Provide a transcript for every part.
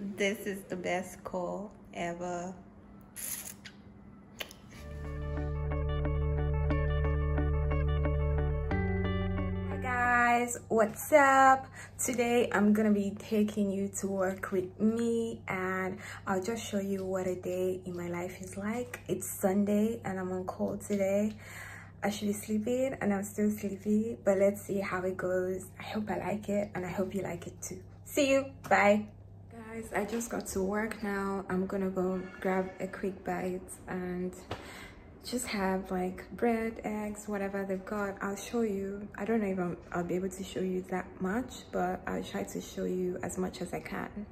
this is the best call ever. Hi guys, what's up? Today I'm gonna be taking you to work with me and I'll just show you what a day in my life is like. It's Sunday and I'm on call today. I should be sleeping and I'm still sleepy, but let's see how it goes. I hope I like it and I hope you like it too. See you, bye. Guys, I just got to work now. I'm gonna go grab a quick bite and just have like bread, eggs, whatever they've got. I'll show you. I don't know if I'm, I'll be able to show you that much, but I'll try to show you as much as I can.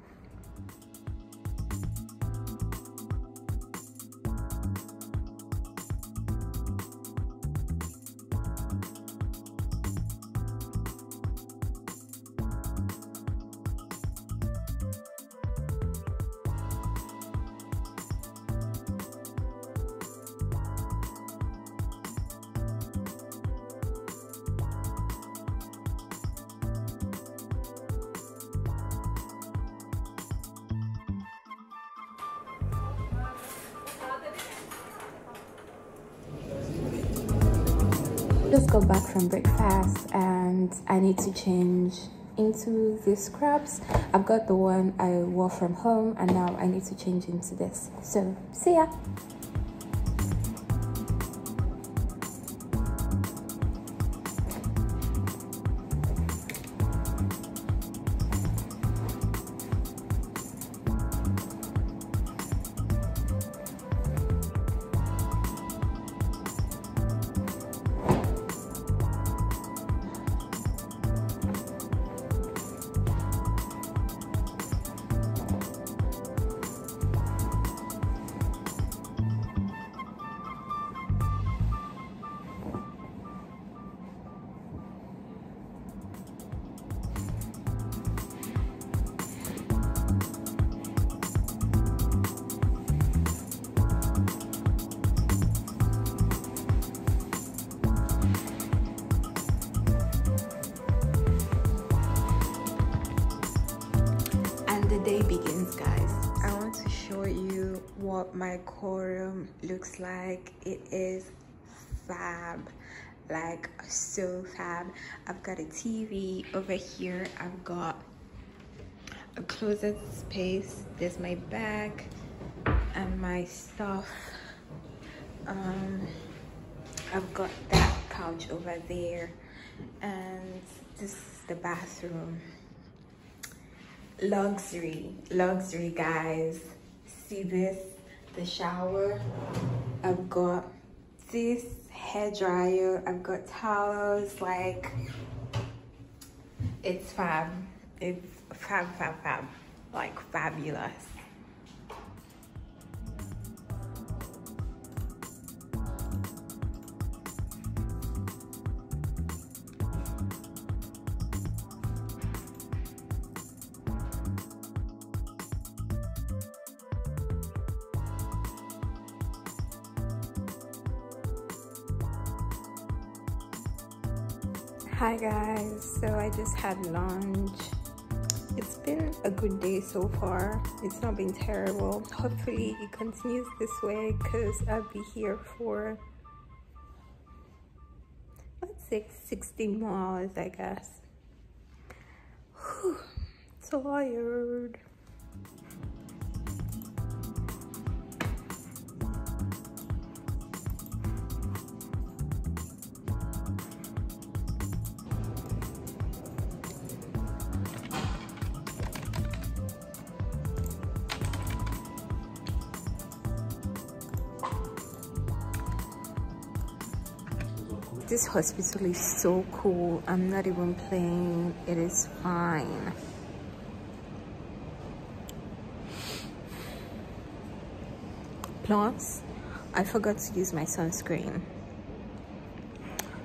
Just got back from breakfast and I need to change into these scrubs. I've got the one I wore from home and now I need to change into this. So see ya. My call room looks like it is fab like so fab. I've got a tv over here. I've got a closet space. There's my bag and my stuff. Um i've got that couch over there and this is the bathroom. Luxury luxury guys. See this the shower. I've got this hair dryer. I've got towels like it's fab. It's fab fab fab. Like fabulous hi guys. So i just had lunch. It's been a good day so far. It's not been terrible. Hopefully it continues this way because i'll be here for let's say 16 more hours i guess. Whew, tired this hospital is so cool. I'm not even playing. It is fine. Plus i forgot to use my sunscreen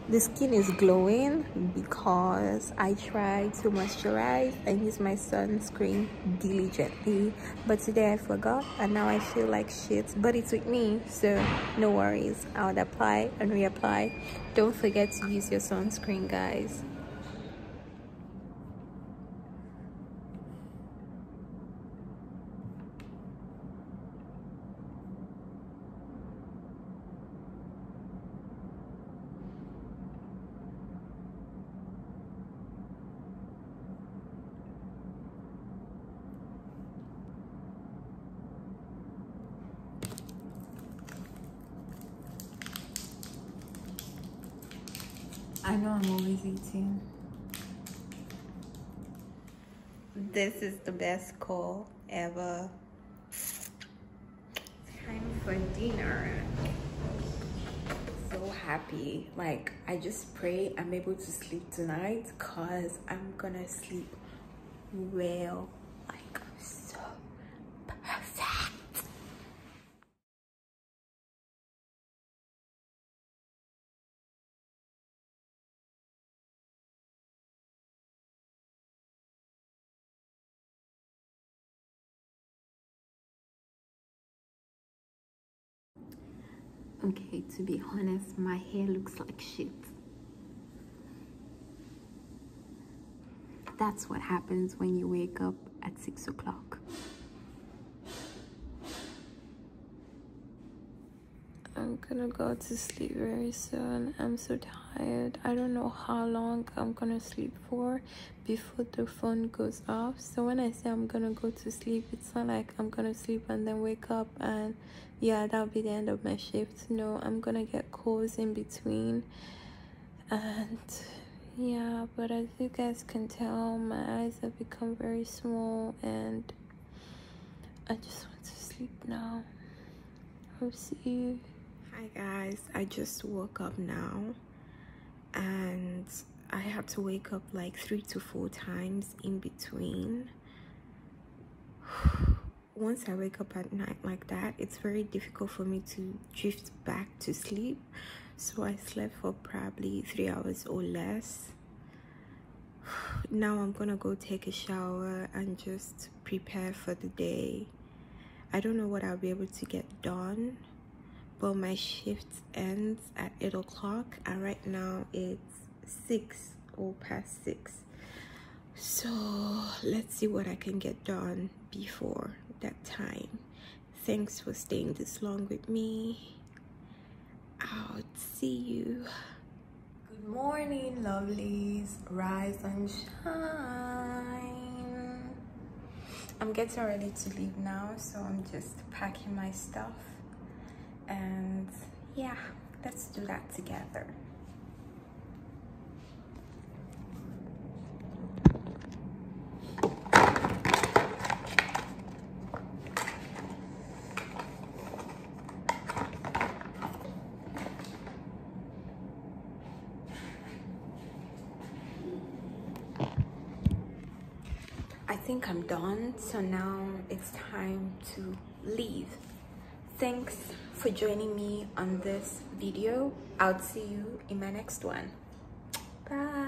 the skin is glowing because I try to moisturize and use my sunscreen diligently. But today I forgot and now I feel like shit but it's with me so no worries. I'll apply and reapply. Don't forget to use your sunscreen guys I'm always eating. This is the best call ever. Time for dinner. So happy. Like, I just pray I'm able to sleep tonight because I'm gonna sleep well okay to be honest my hair looks like shit. That's what happens when you wake up at six o'clock I'm gonna go to sleep very soon. I'm so tired. I don't know how long I'm gonna sleep for before the phone goes off. So when I say I'm gonna go to sleep, it's not like I'm gonna sleep and then wake up and yeah, that'll be the end of my shift. No, I'm gonna get calls in between. And yeah, but as you guys can tell, my eyes have become very small and I just want to sleep now. I'll see you hi guys. I just woke up now and i had to wake up like three to four times in between. Once i wake up at night like that it's very difficult for me to drift back to sleep. So i slept for probably three hours or less. Now i'm gonna go take a shower and just prepare for the day. I don't know what i'll be able to get done but my shift ends at 8 o'clock and right now it's 6 or past 6 so let's see what I can get done before that time. Thanks for staying this long with me. I'll see you. Good morning lovelies. Rise and shine. I'm getting ready to leave now so I'm just packing my stuff and yeah let's do that together. I think I'm done so now it's time to leave thanks for joining me on this video. I'll see you in my next one. Bye